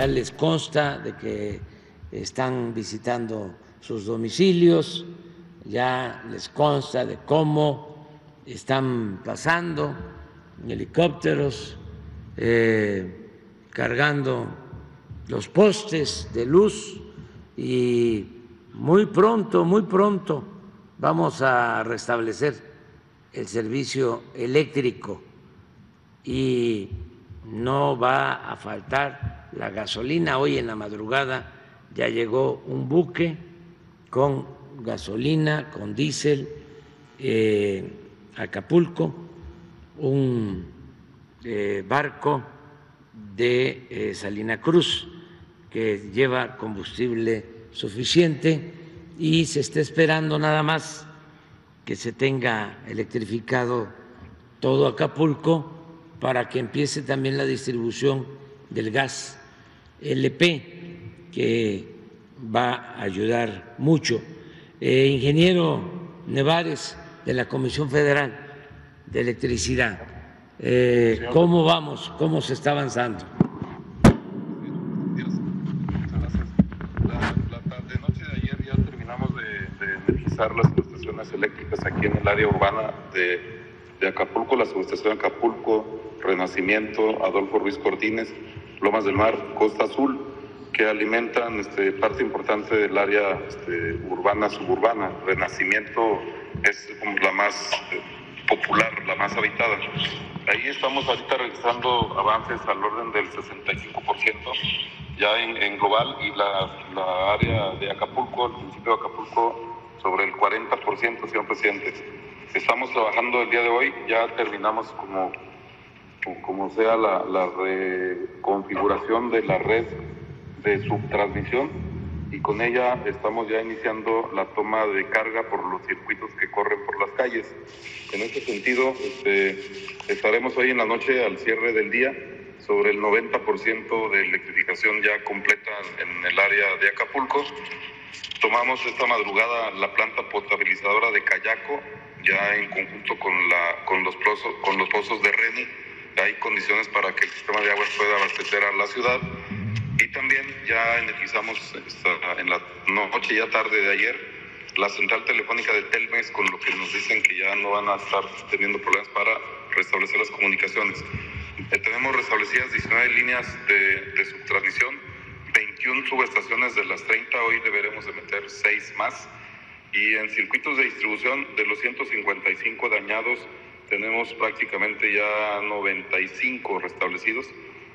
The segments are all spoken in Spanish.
ya les consta de que están visitando sus domicilios, ya les consta de cómo están pasando en helicópteros, eh, cargando los postes de luz y muy pronto, muy pronto vamos a restablecer el servicio eléctrico y no va a faltar la gasolina. Hoy en la madrugada ya llegó un buque con gasolina, con diésel, eh, Acapulco, un eh, barco de eh, Salina Cruz que lleva combustible suficiente y se está esperando nada más que se tenga electrificado todo Acapulco para que empiece también la distribución del gas LP, que va a ayudar mucho. Eh, ingeniero Nevares, de la Comisión Federal de Electricidad, eh, ¿cómo vamos? ¿Cómo se está avanzando? La, noche de ayer ya terminamos de, energizar las subestaciones eléctricas aquí en el área urbana de, de Acapulco, la subestación Acapulco, Renacimiento, Adolfo Ruiz Cortines, Lomas del Mar, Costa Azul, que alimentan este, parte importante del área este, urbana, suburbana. Renacimiento es como la más eh, popular, la más habitada. Ahí estamos ahorita realizando avances al orden del 65% ya en, global y la, la, área de Acapulco, el municipio de Acapulco, sobre el 40%, señor presidente. Estamos trabajando el día de hoy, ya terminamos como como sea la, la reconfiguración de la red de subtransmisión y con ella estamos ya iniciando la toma de carga por los circuitos que corren por las calles. En este sentido, este, estaremos hoy en la noche al cierre del día sobre el 90% de electrificación ya completa en el área de Acapulco. Tomamos esta madrugada la planta potabilizadora de Cayaco, ya en conjunto con, la, con, los, pozos, con los pozos de Reni hay condiciones para que el sistema de aguas pueda abastecer a la ciudad. Y también ya energizamos en la noche ya tarde de ayer la central telefónica de Telmex con lo que nos dicen que ya no van a estar teniendo problemas para restablecer las comunicaciones. Eh, tenemos restablecidas 19 líneas de, de subtransmisión, 21 subestaciones de las 30, hoy deberemos de meter 6 más. Y en circuitos de distribución de los 155 dañados, tenemos prácticamente ya 95 restablecidos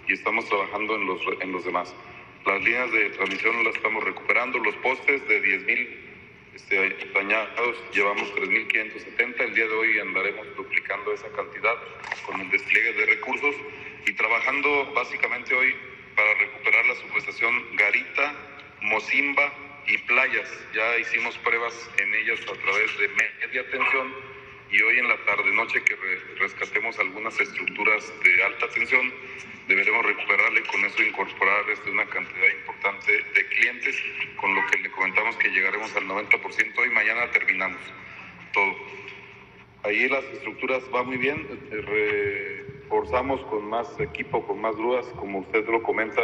y estamos trabajando en los, en los demás. Las líneas de transmisión las estamos recuperando, los postes de 10.000 este, dañados llevamos 3.570, el día de hoy andaremos duplicando esa cantidad con el despliegue de recursos y trabajando básicamente hoy para recuperar la subestación Garita, Mozimba y Playas. Ya hicimos pruebas en ellas a través de media tensión y hoy en la tarde-noche que rescatemos algunas estructuras de alta tensión, deberemos recuperarle y con eso incorporar este, una cantidad importante de clientes, con lo que le comentamos que llegaremos al 90% hoy, mañana terminamos todo. Ahí las estructuras van muy bien, reforzamos con más equipo, con más grúas, como usted lo comenta,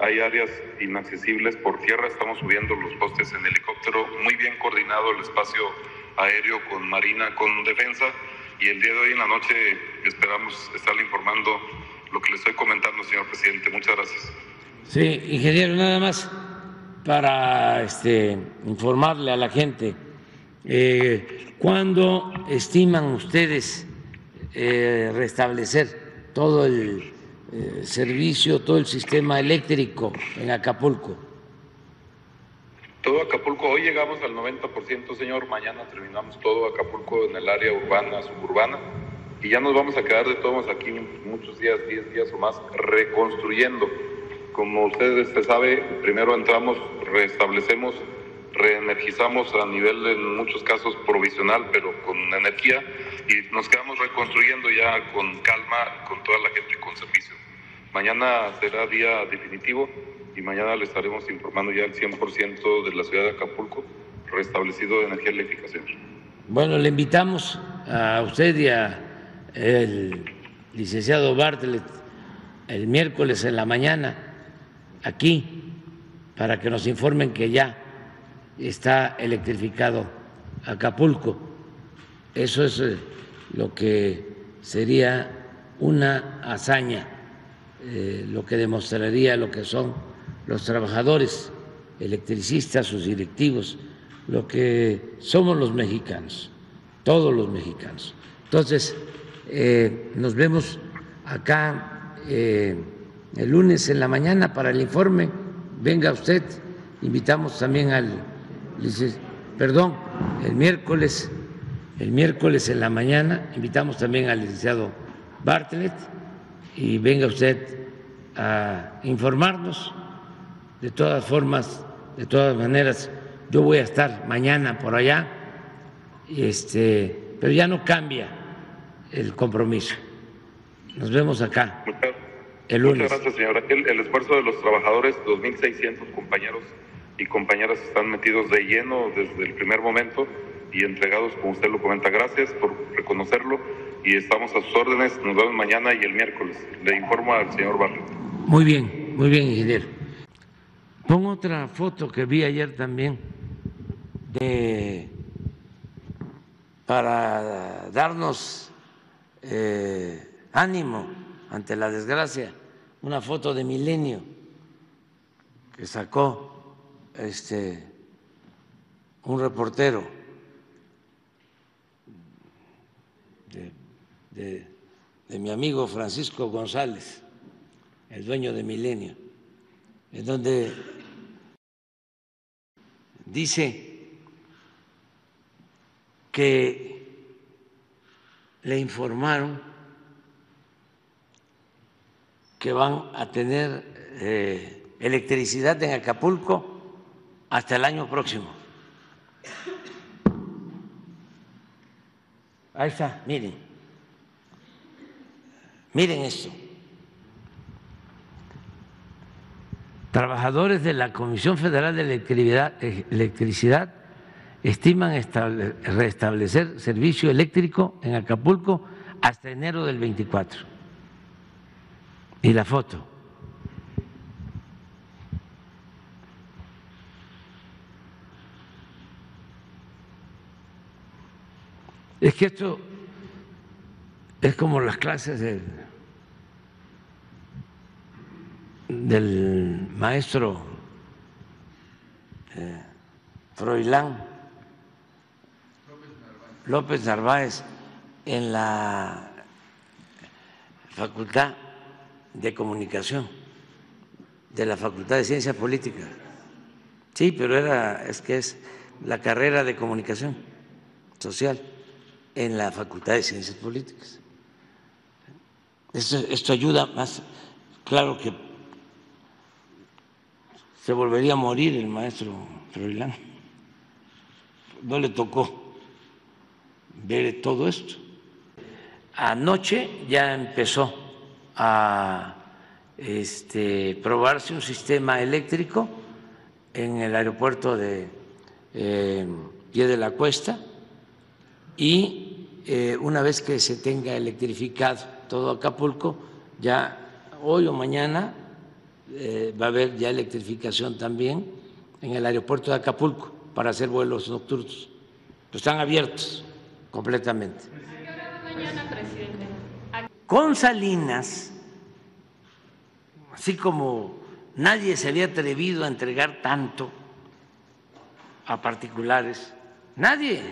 hay áreas inaccesibles por tierra, estamos subiendo los postes en helicóptero, muy bien coordinado el espacio aéreo con Marina, con Defensa. Y el día de hoy en la noche esperamos estarle informando lo que le estoy comentando, señor presidente. Muchas gracias. Sí, ingeniero, nada más para este, informarle a la gente. Eh, ¿Cuándo estiman ustedes eh, restablecer todo el eh, servicio, todo el sistema eléctrico en Acapulco? Todo Acapulco, hoy llegamos al 90%, señor, mañana terminamos todo Acapulco en el área urbana, suburbana, y ya nos vamos a quedar de todos aquí muchos días, 10 días o más, reconstruyendo. Como ustedes se sabe, primero entramos, restablecemos, reenergizamos a nivel, en muchos casos, provisional, pero con energía, y nos quedamos reconstruyendo ya con calma, con toda la gente con servicio. Mañana será día definitivo y mañana le estaremos informando ya el 100% de la ciudad de Acapulco restablecido de energía eléctrica, señor. Bueno, le invitamos a usted y al licenciado Bartlett el miércoles en la mañana aquí para que nos informen que ya está electrificado Acapulco. Eso es eh, lo que sería una hazaña, eh, lo que demostraría lo que son los trabajadores electricistas, sus directivos, lo que somos los mexicanos, todos los mexicanos. Entonces, eh, nos vemos acá el lunes en la mañana para el informe. Venga usted, invitamos también al perdón, el miércoles, el miércoles en la mañana invitamos también al licenciado Bartlett y venga usted a informarnos. De todas formas, de todas maneras, yo voy a estar mañana por allá, este, pero ya no cambia el compromiso. Nos vemos acá. el lunes. Muchas gracias, señora. El, el esfuerzo de los trabajadores, 2.600 compañeros y compañeras están metidos de lleno desde el primer momento y entregados, como usted lo comenta. Gracias por reconocerlo y estamos a sus órdenes. Nos vemos mañana y el miércoles. Le informo al señor Barrio. Muy bien, muy bien, ingeniero. Pongo otra foto que vi ayer también de para darnos eh, ánimo ante la desgracia, una foto de Milenio que sacó este, un reportero de, mi amigo Francisco González, el dueño de Milenio, en donde dice que le informaron que van a tener eh, electricidad en Acapulco hasta el año próximo. Ahí está, miren. Miren esto. Trabajadores de la Comisión Federal de Electricidad, estiman restablecer servicio eléctrico en Acapulco hasta enero del 24. Y la foto. Es que esto es como las clases del maestro eh, Froilán López Narváez en la Facultad de Comunicación de la Facultad de Ciencias Políticas. Sí, pero era es que es la carrera de comunicación social en la Facultad de Ciencias Políticas. Esto, ayuda más, claro que se volvería a morir el maestro Froilán. No le tocó ver todo esto. Anoche ya empezó a este, probarse un sistema eléctrico en el aeropuerto de eh, Pie de la Cuesta y eh, una vez que se tenga electrificado todo Acapulco, ya hoy o mañana eh, va a haber ya electrificación también en el aeropuerto de Acapulco para hacer vuelos nocturnos. Están abiertos completamente. Con Salinas, así como nadie se había atrevido a entregar tanto a particulares, nadie,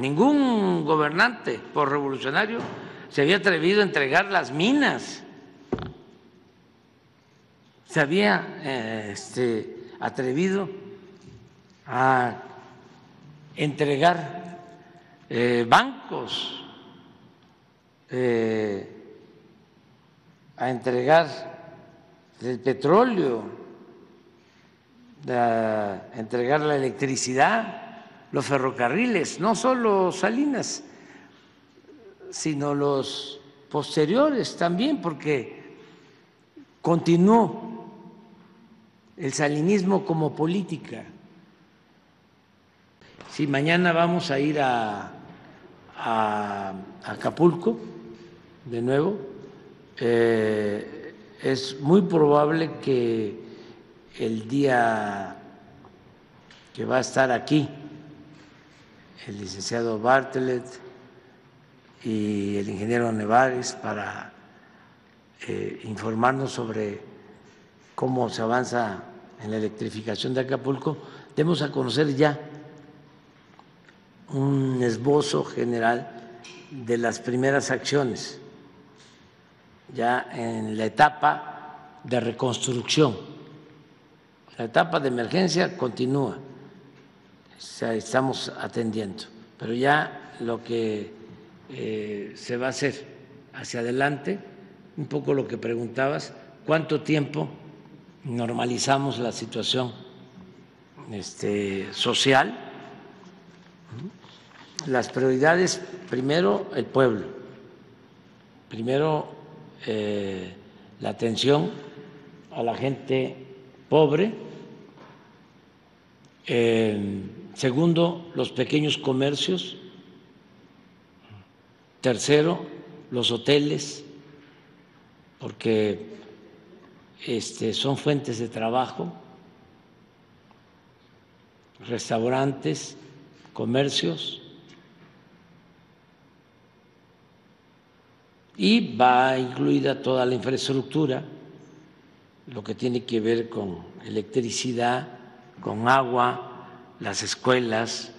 Ningún gobernante por revolucionario se había atrevido a entregar las minas, se había eh, este, atrevido a entregar eh, bancos, eh, a entregar el petróleo, a entregar la electricidad los ferrocarriles, no solo Salinas, sino los posteriores también, porque continuó el salinismo como política. Si mañana vamos a ir a, Acapulco de nuevo, eh, es muy probable que el día que va a estar aquí el licenciado Bartlett y el ingeniero Nevares para eh, informarnos sobre cómo se avanza en la electrificación de Acapulco, demos a conocer ya un esbozo general de las primeras acciones, ya en la etapa de reconstrucción. La etapa de emergencia continúa, estamos atendiendo, pero ya lo que eh, se va a hacer hacia adelante, un poco lo que preguntabas, ¿cuánto tiempo normalizamos la situación este, social? Las prioridades, primero el pueblo, primero eh, la atención a la gente pobre, eh, segundo los pequeños comercios, tercero los hoteles, porque este, son fuentes de trabajo, restaurantes, comercios, y va incluida toda la infraestructura, lo que tiene que ver con electricidad, con agua, las escuelas,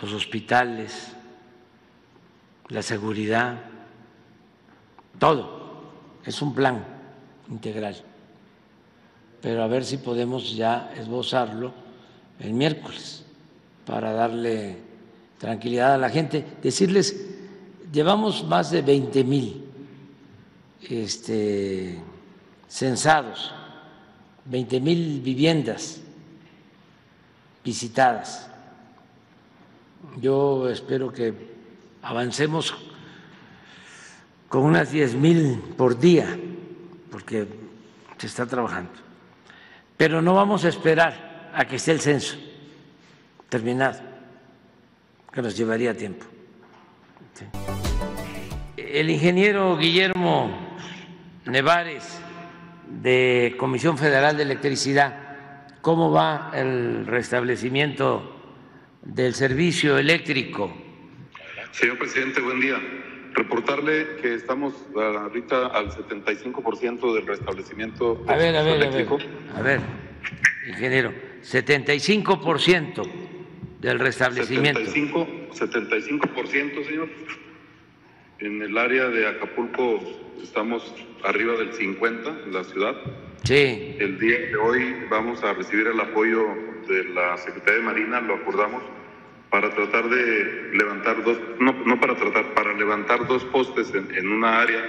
los hospitales, la seguridad, todo. Es un plan integral. Pero a ver si podemos ya esbozarlo el miércoles para darle tranquilidad a la gente. Decirles, llevamos más de 20 mil este, censados, 20 mil viviendas visitadas. Yo espero que avancemos con unas 10 mil por día, porque se está trabajando. Pero no vamos a esperar a que esté el censo terminado, que nos llevaría tiempo. El ingeniero Guillermo Nevares, de Comisión Federal de Electricidad, ¿cómo va el restablecimiento del servicio eléctrico? Señor presidente, buen día. Reportarle que estamos ahorita al 75% del restablecimiento del a ver, a ver, eléctrico. A ver, ingeniero, 75% del restablecimiento. 75, 75%, señor. En el área de Acapulco estamos arriba del 50 en la ciudad. Sí. El día de hoy vamos a recibir el apoyo de la Secretaría de Marina, lo acordamos para tratar de levantar dos, no, no para tratar, para levantar dos postes en, en, una área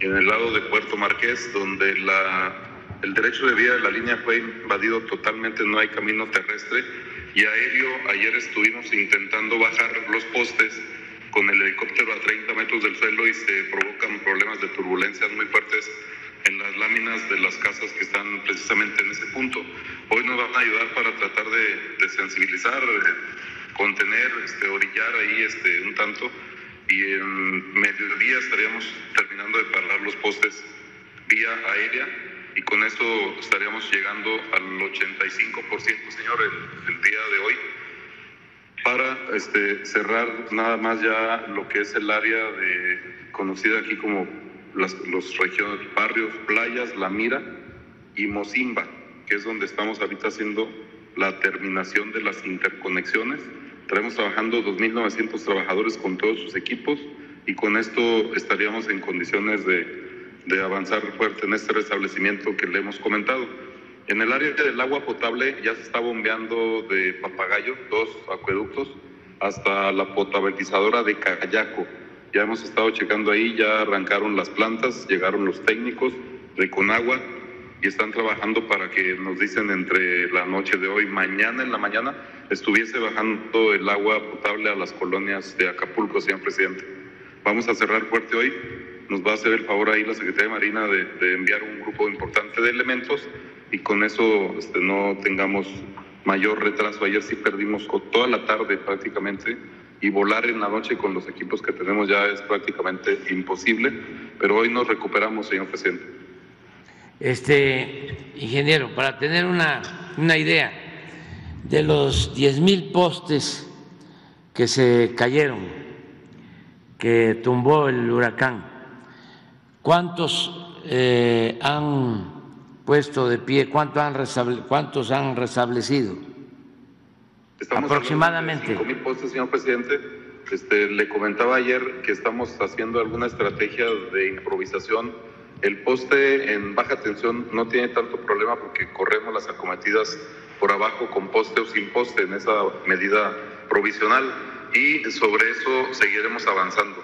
en el lado de Puerto Marqués, donde la, el derecho de vía de la línea fue invadido totalmente, no hay camino terrestre y aéreo. Ayer estuvimos intentando bajar los postes con el helicóptero a 30 metros del suelo y se provocan problemas de turbulencias muy fuertes en las láminas de las casas que están precisamente en ese punto. Hoy nos van a ayudar para tratar de, de sensibilizar, contener, este, orillar ahí este, un tanto y en mediodía estaríamos terminando de parar los postes vía aérea y con eso estaríamos llegando al 85%, señor, el, día de hoy, para este, cerrar nada más ya lo que es el área de, conocida aquí como los regiones, barrios, playas, La Mira y Mozimba, que es donde estamos ahorita haciendo la terminación de las interconexiones Traemos trabajando 2.900 trabajadores con todos sus equipos y con esto estaríamos en condiciones de, de, avanzar fuerte en este restablecimiento que le hemos comentado. En el área del agua potable ya se está bombeando de Papagayo, dos acueductos, hasta la potabilizadora de Cayaco. Ya hemos estado checando ahí, ya arrancaron las plantas, llegaron los técnicos de Conagua y están trabajando para que nos dicen entre la noche de hoy, mañana en la mañana, estuviese bajando el agua potable a las colonias de Acapulco, señor presidente. Vamos a cerrar fuerte hoy. Nos va a hacer el favor ahí la Secretaría de Marina de, enviar un grupo importante de elementos y con eso este, no tengamos mayor retraso. Ayer sí perdimos toda la tarde prácticamente y volar en la noche con los equipos que tenemos ya es prácticamente imposible, pero hoy nos recuperamos, señor presidente. Este, ingeniero, para tener una, una idea de los 10 mil postes que se cayeron, que tumbó el huracán, ¿cuántos eh, han puesto de pie? ¿Cuántos han, cuántos han restablecido? Estamos Aproximadamente. 5 mil postes, señor presidente. Este, le comentaba ayer que estamos haciendo alguna estrategia de improvisación el poste en baja tensión no tiene tanto problema porque corremos las acometidas por abajo con poste o sin poste en esa medida provisional y sobre eso seguiremos avanzando.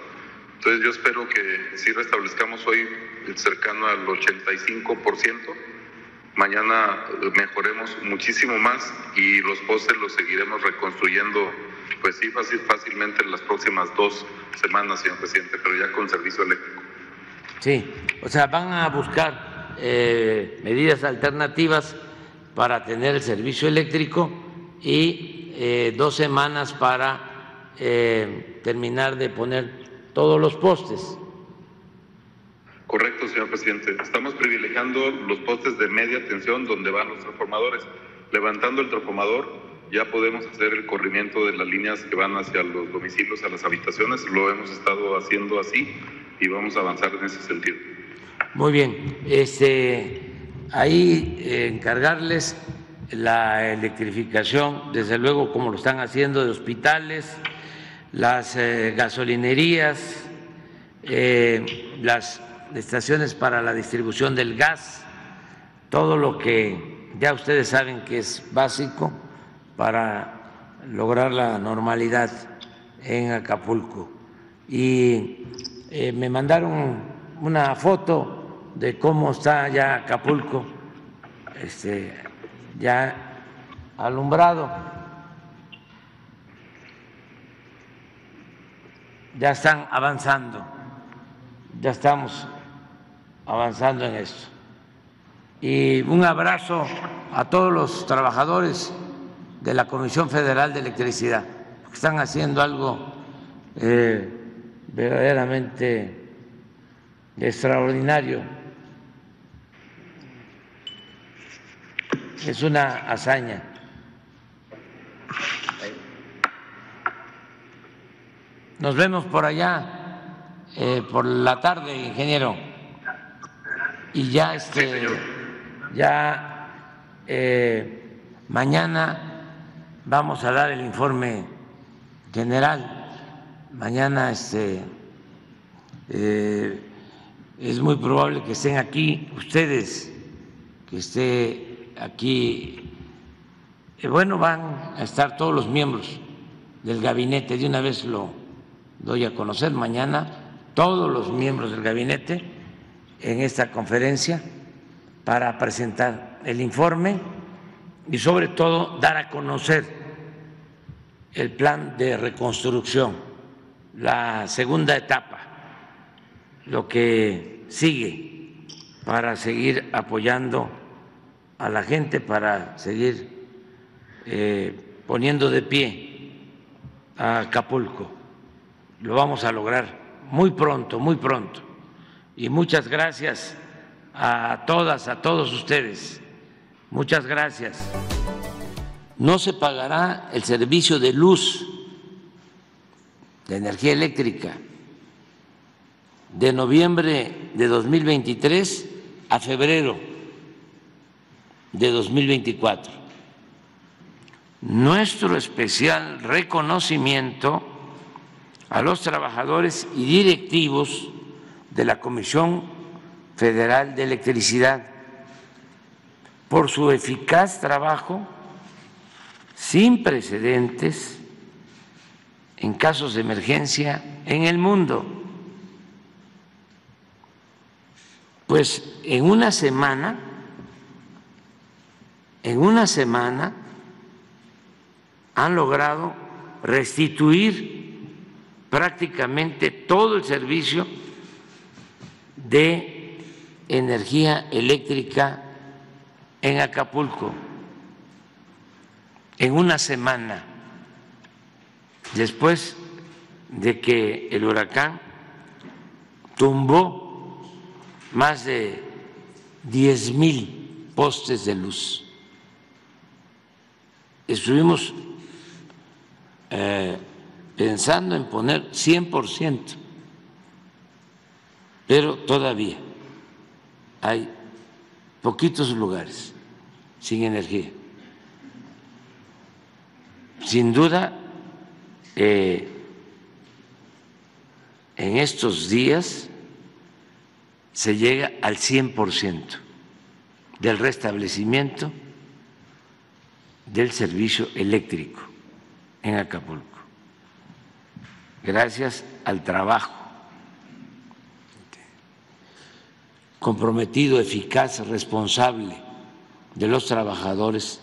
Entonces yo espero que si restablezcamos hoy cercano al 85%, mañana mejoremos muchísimo más y los postes los seguiremos reconstruyendo, pues sí, fácil, fácilmente en las próximas dos semanas, señor presidente, pero ya con servicio eléctrico. Sí, o sea, van a buscar eh, medidas alternativas para tener el servicio eléctrico y eh, dos semanas para eh, terminar de poner todos los postes. Correcto, señor presidente. Estamos privilegiando los postes de media tensión donde van los transformadores. Levantando el transformador ya podemos hacer el corrimiento de las líneas que van hacia los domicilios, a las habitaciones. Lo hemos estado haciendo así y vamos a avanzar en ese sentido. Muy bien, este, ahí eh, encargarles la electrificación, desde luego como lo están haciendo de hospitales, las eh, gasolinerías, eh, las estaciones para la distribución del gas, todo lo que ya ustedes saben que es básico para lograr la normalidad en Acapulco. Y eh, me mandaron una foto de cómo está ya Acapulco, este, ya alumbrado. Ya están avanzando, ya estamos avanzando en esto. Y un abrazo a todos los trabajadores de la Comisión Federal de Electricidad, que están haciendo algo eh, verdaderamente extraordinario. Es una hazaña. Nos vemos por allá eh, por la tarde, ingeniero. Y ya este, ya eh, mañana vamos a dar el informe general. Mañana este, eh, es muy probable que estén aquí ustedes, que esté aquí, eh, bueno, van a estar todos los miembros del gabinete, de una vez lo doy a conocer mañana, todos los miembros del gabinete en esta conferencia para presentar el informe y sobre todo dar a conocer el plan de reconstrucción la segunda etapa, lo que sigue para seguir apoyando a la gente, para seguir eh, poniendo de pie a Acapulco. Lo vamos a lograr muy pronto, muy pronto. Y muchas gracias a todas, a todos ustedes. Muchas gracias. No se pagará el servicio de luz de energía eléctrica de noviembre de 2023 a febrero de 2024. Nuestro especial reconocimiento a los trabajadores y directivos de la Comisión Federal de Electricidad por su eficaz trabajo sin precedentes en casos de emergencia en el mundo. Pues en una semana, en una semana han logrado restituir prácticamente todo el servicio de energía eléctrica en Acapulco en una semana después de que el huracán tumbó más de 10 mil postes de luz. Estuvimos eh, pensando en poner 100%, pero todavía hay poquitos lugares sin energía. Sin duda, eh, en estos días se llega al 100% del restablecimiento del servicio eléctrico en Acapulco, gracias al trabajo comprometido, eficaz, responsable de los trabajadores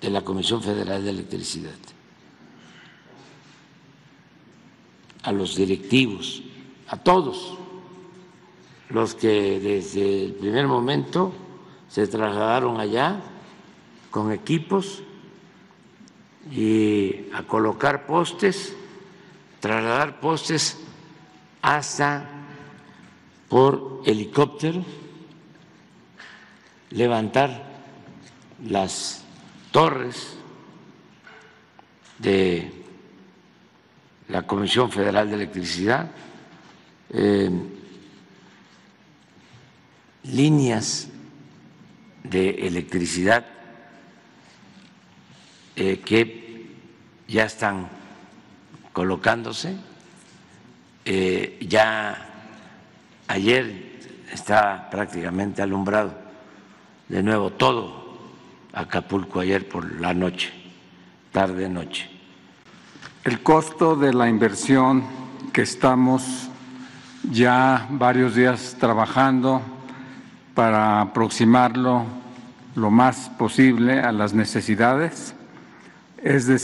de la Comisión Federal de Electricidad, a los directivos, a todos los que desde el primer momento se trasladaron allá con equipos y a colocar postes, trasladar postes hasta por helicóptero, levantar las torres de la Comisión Federal de Electricidad, eh, líneas de electricidad eh, que ya están colocándose. Eh, ya ayer está prácticamente alumbrado de nuevo todo Acapulco ayer por la noche, tarde noche. El costo de la inversión que estamos ya varios días trabajando para aproximarlo lo más posible a las necesidades es de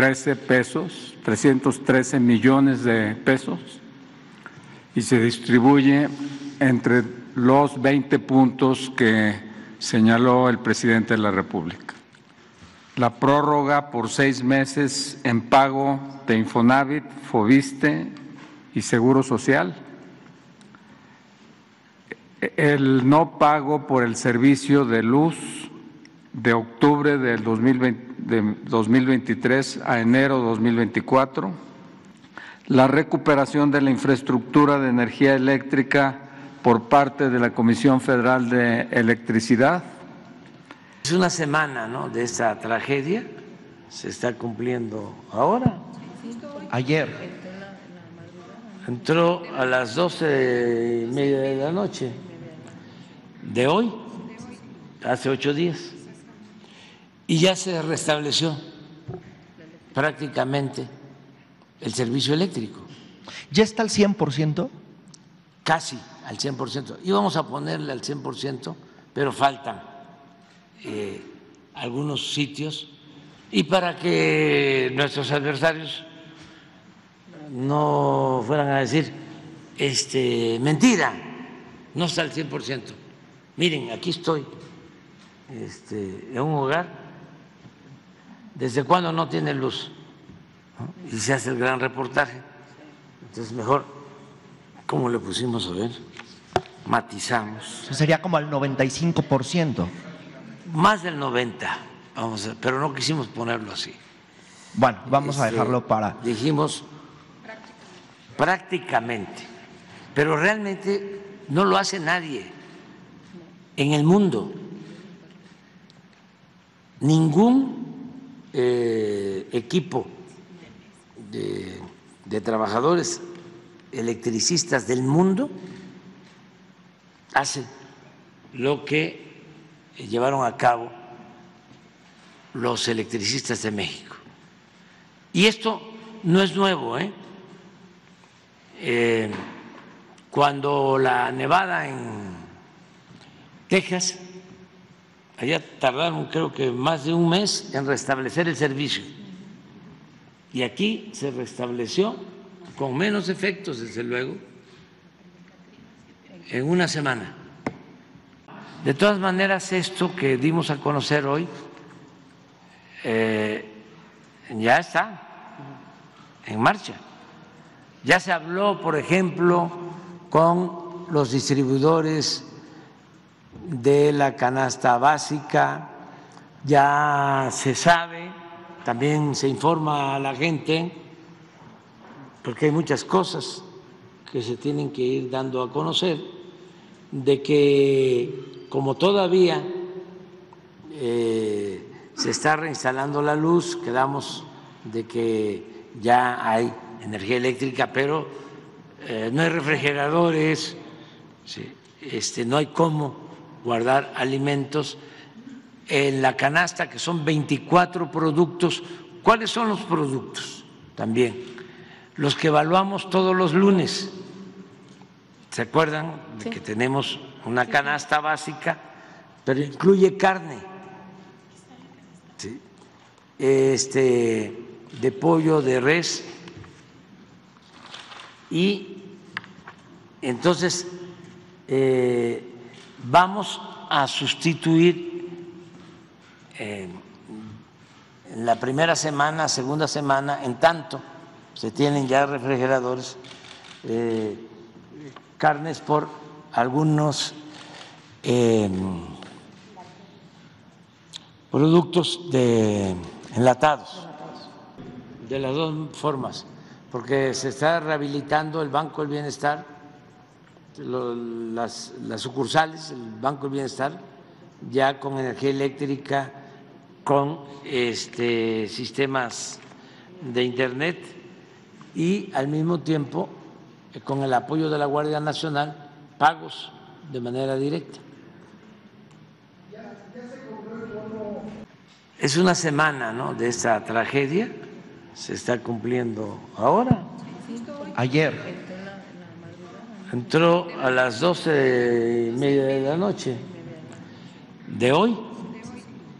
61.313 pesos, 313 millones de pesos, y se distribuye entre los 20 puntos que señaló el presidente de la República. La prórroga por seis meses en pago de Infonavit, Fobiste y Seguro Social el no pago por el servicio de luz de octubre del 2023 a enero 2024, la recuperación de la infraestructura de energía eléctrica por parte de la Comisión Federal de Electricidad. Es una semana ¿no? de esta tragedia, se está cumpliendo ahora. Ayer. Entró a las doce y media de la noche de hoy, hace ocho días, y ya se restableció prácticamente el servicio eléctrico. ¿Ya está al 100%? Casi al 100%. Íbamos a ponerle al 100%, pero faltan eh, algunos sitios y para que nuestros adversarios no fueran a decir este, mentira, no está al 100%. Miren, aquí estoy este, en un hogar, ¿desde cuándo no tiene luz? Y se hace el gran reportaje. Entonces, mejor, ¿cómo le pusimos a ver? Matizamos. Sería como al 95%. Más del 90%, vamos a, pero no quisimos ponerlo así. Bueno, vamos a Este, dejarlo para... Dijimos prácticamente, pero realmente no lo hace nadie en el mundo. Ningún eh, equipo de, trabajadores electricistas del mundo hace lo que llevaron a cabo los electricistas de México. Y esto no es nuevo, ¿eh? Eh, cuando la nevada en Texas, allá tardaron creo que más de un mes en restablecer el servicio. Y aquí se restableció con menos efectos, desde luego, en una semana. De todas maneras, esto que dimos a conocer hoy eh, ya está en marcha. Ya se habló, por ejemplo, con los distribuidores de la canasta básica, ya se sabe, también se informa a la gente, porque hay muchas cosas que se tienen que ir dando a conocer, de que como todavía eh, se está reinstalando la luz, quedamos de que ya hay energía eléctrica, pero eh, no hay refrigeradores, este, no hay cómo guardar alimentos en la canasta, que son 24 productos. ¿Cuáles son los productos? También los que evaluamos todos los lunes. ¿Se acuerdan de que tenemos una canasta básica, pero incluye carne? Este, de pollo, de res, y entonces eh, vamos a sustituir eh, en la primera semana, segunda semana, en tanto se tienen ya refrigeradores, eh, carnes por algunos productos de enlatados, de las dos formas porque se está rehabilitando el Banco del Bienestar, las, sucursales, el Banco del Bienestar, ya con energía eléctrica, con este, sistemas de Internet y al mismo tiempo eh, con el apoyo de la Guardia Nacional, pagos de manera directa. Es una semana ¿no? de esta tragedia se está cumpliendo ahora. Ayer. Entró a las doce y media de la noche de hoy,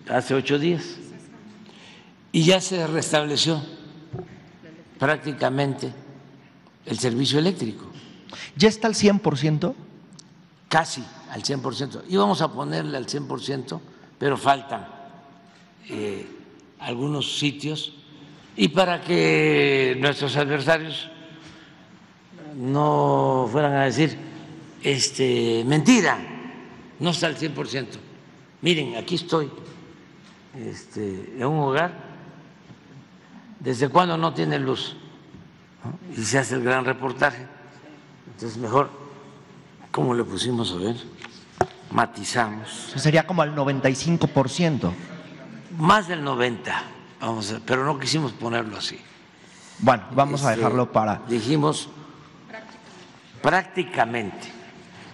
hace ocho días, y ya se restableció prácticamente el servicio eléctrico. ¿Ya está al 100%? Casi al 100%. Íbamos a ponerle al 100%, pero faltan eh, algunos sitios y para que nuestros adversarios no fueran a decir este mentira, no está al 100%. Miren, aquí estoy este, en un hogar, ¿desde cuándo no tiene luz? Y se hace el gran reportaje. Entonces, mejor, ¿cómo le pusimos a ver? Matizamos. Sería como al 95%. Más del 90% vamos a, pero no quisimos ponerlo así. Bueno, vamos a Este, dejarlo para. Dijimos prácticamente,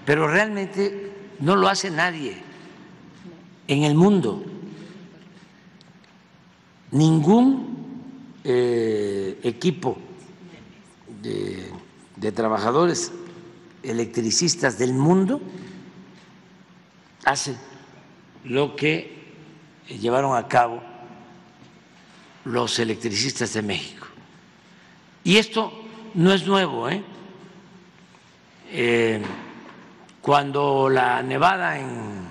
pero realmente no lo hace nadie en el mundo. Ningún eh, equipo de, de trabajadores electricistas del mundo hace lo que llevaron a cabo los electricistas de México. Y esto no es nuevo. ¿eh? Eh, cuando la nevada en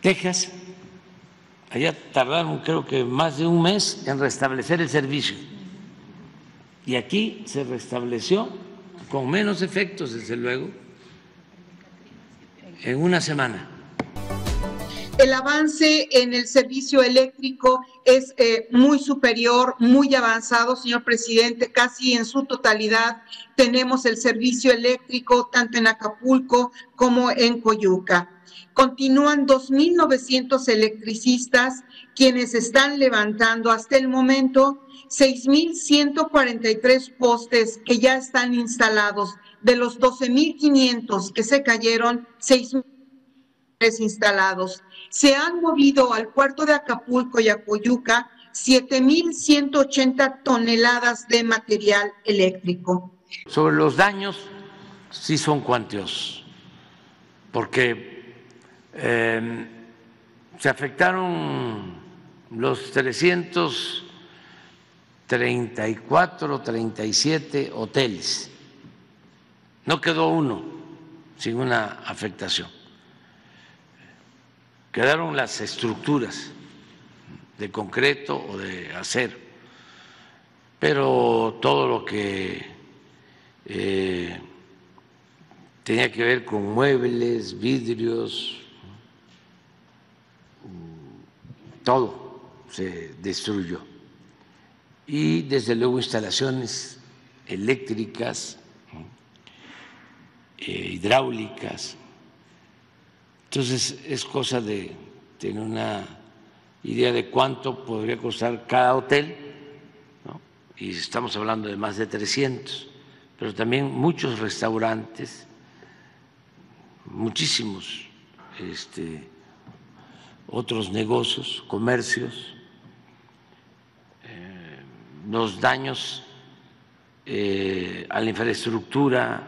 Texas, allá tardaron creo que más de un mes en restablecer el servicio. Y aquí se restableció con menos efectos, desde luego, en una semana el avance en el servicio eléctrico es eh, muy superior, muy avanzado, señor presidente, casi en su totalidad tenemos el servicio eléctrico tanto en Acapulco como en Coyuca. Continúan 2.900 electricistas quienes están levantando hasta el momento 6.143 postes que ya están instalados. De los 12.500 que se cayeron, 6.000 instalados. Se han movido al puerto de Acapulco y a Coyuca 7.180 toneladas de material eléctrico. Sobre los daños, sí son cuantiosos, porque eh, se afectaron los 334, 37 hoteles. No quedó uno sin una afectación quedaron las estructuras de concreto o de acero, pero todo lo que eh, tenía que ver con muebles, vidrios, todo se destruyó. Y desde luego instalaciones eléctricas, eh, hidráulicas. Entonces es cosa de tener una idea de cuánto podría costar cada hotel, y estamos hablando de más de 300, pero también muchos restaurantes, muchísimos este, otros negocios, comercios, eh, los daños eh, a la infraestructura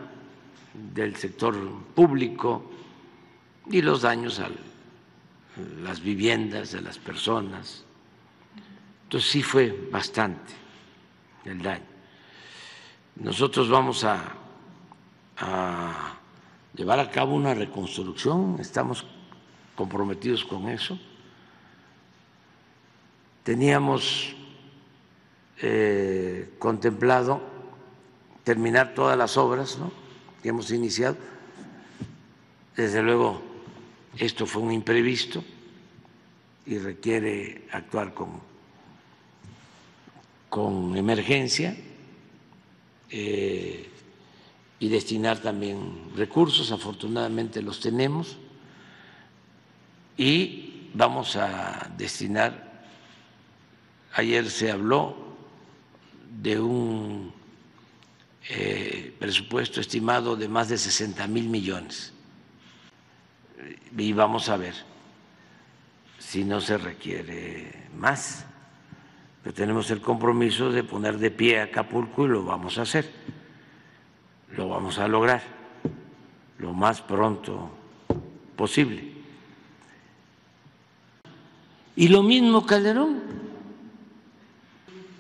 del sector público y los daños a las viviendas de las personas. Entonces sí fue bastante el daño. Nosotros vamos a, llevar a cabo una reconstrucción, estamos comprometidos con eso. Teníamos eh, contemplado terminar todas las obras que hemos iniciado. Desde luego, esto fue un imprevisto y requiere actuar con, con emergencia eh, y destinar también recursos. Afortunadamente los tenemos y vamos a destinar, ayer se habló de un eh, presupuesto estimado de más de 60 mil millones y vamos a ver si no se requiere más. Pero tenemos el compromiso de poner de pie a Acapulco y lo vamos a hacer. Lo vamos a lograr lo más pronto posible. Y lo mismo Calderón,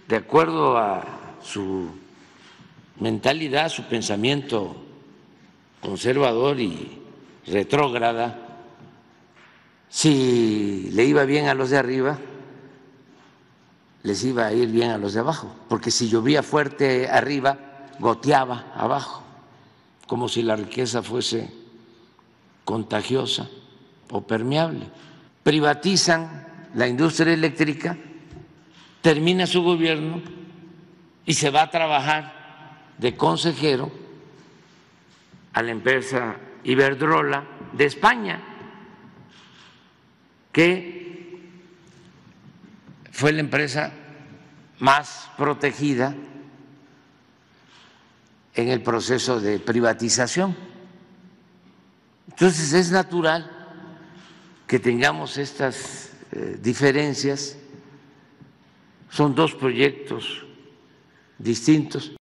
de acuerdo a su mentalidad, su pensamiento conservador y retrógrada, si le iba bien a los de arriba, les iba a ir bien a los de abajo, porque si llovía fuerte arriba, goteaba abajo, como si la riqueza fuese contagiosa o permeable. Privatizan la industria eléctrica, termina su gobierno y se va a trabajar de consejero a la empresa Iberdrola de España, que fue la empresa más protegida en el proceso de privatización. Entonces es natural que tengamos estas eh, diferencias, son dos proyectos distintos.